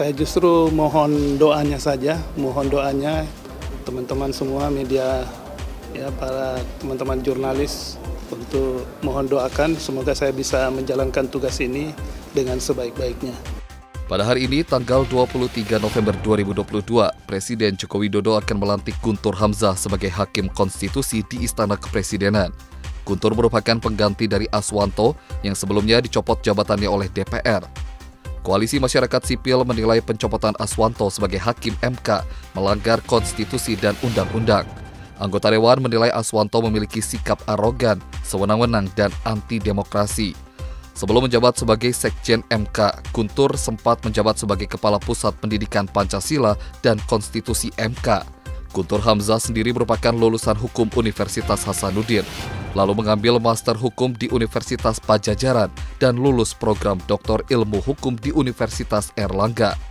Saya justru mohon doanya saja, mohon doanya teman-teman semua media, ya para teman-teman jurnalis untuk mohon doakan semoga saya bisa menjalankan tugas ini dengan sebaik-baiknya. Pada hari ini, tanggal 23 November 2022, Presiden Joko Widodo akan melantik Guntur Hamzah sebagai Hakim Konstitusi di Istana Kepresidenan. Guntur merupakan pengganti dari Aswanto yang sebelumnya dicopot jabatannya oleh DPR. Koalisi Masyarakat Sipil menilai pencopotan Aswanto sebagai hakim MK melanggar konstitusi dan undang-undang. Anggota Dewan menilai Aswanto memiliki sikap arogan, sewenang-wenang, dan anti-demokrasi. Sebelum menjabat sebagai Sekjen MK, Guntur sempat menjabat sebagai Kepala Pusat Pendidikan Pancasila dan Konstitusi MK. Guntur Hamzah sendiri merupakan lulusan hukum Universitas Hasanuddin lalu mengambil Master Hukum di Universitas Pajajaran dan lulus program Doktor Ilmu Hukum di Universitas Erlangga.